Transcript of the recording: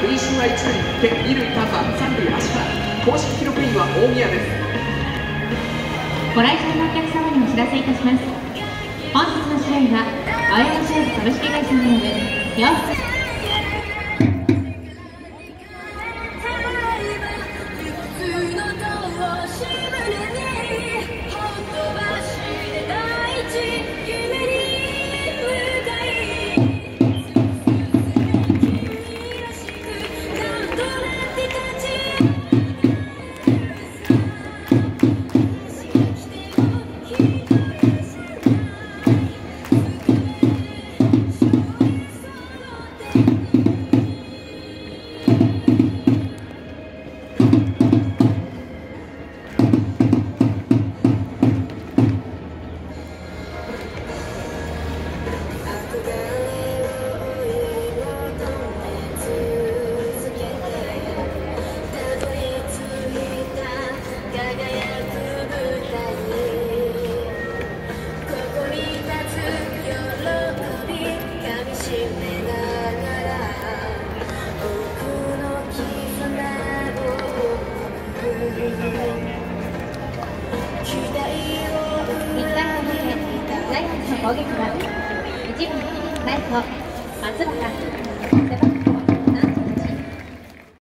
塁審は一塁手二塁丹波三塁足原公式記録員は大宮です。ご来場のお客様にお知らせいたします。本日の試合は青山商事株式会社による洋服 Thank you. có cái cửa cái chip này. Thật bán rất là